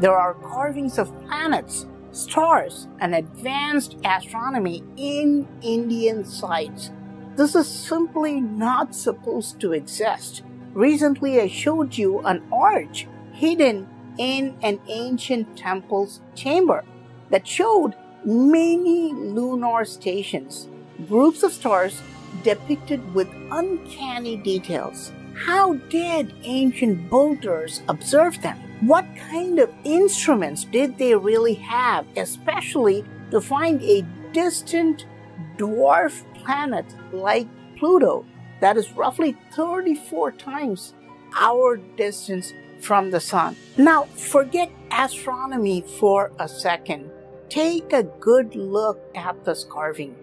There are carvings of planets, stars, and advanced astronomy in Indian sites. This is simply not supposed to exist. Recently, I showed you an arch hidden in an ancient temple's chamber that showed many lunar stations, groups of stars depicted with uncanny details. How did ancient builders observe them? What kind of instruments did they really have, especially to find a distant dwarf planet like Pluto that is roughly 34 times our distance from the sun? Now, forget astronomy for a second. Take a good look at this carving.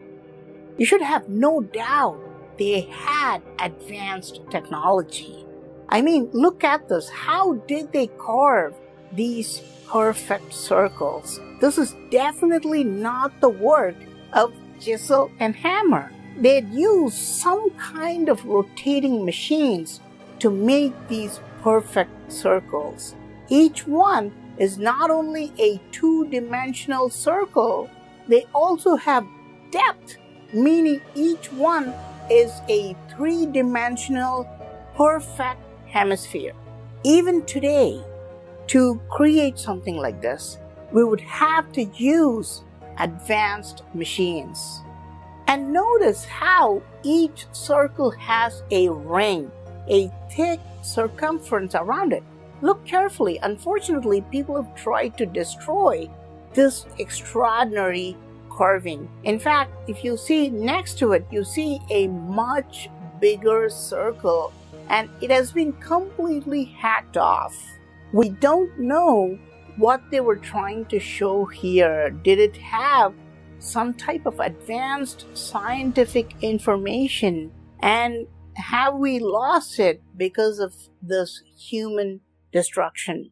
You should have no doubt they had advanced technology. I mean, look at this. How did they carve these perfect circles? This is definitely not the work of chisel and hammer. They had used some kind of rotating machines to make these perfect circles. Each one is not only a two dimensional circle, they also have depth, meaning each one is a three dimensional perfect hemisphere. Even today, to create something like this, we would have to use advanced machines. And notice how each circle has a ring, a thick circumference around it. Look carefully. Unfortunately, people have tried to destroy this extraordinary carving. In fact, if you see next to it, you see a much bigger circle and it has been completely hacked off. We don't know what they were trying to show here. Did it have some type of advanced scientific information? And have we lost it because of this human destruction?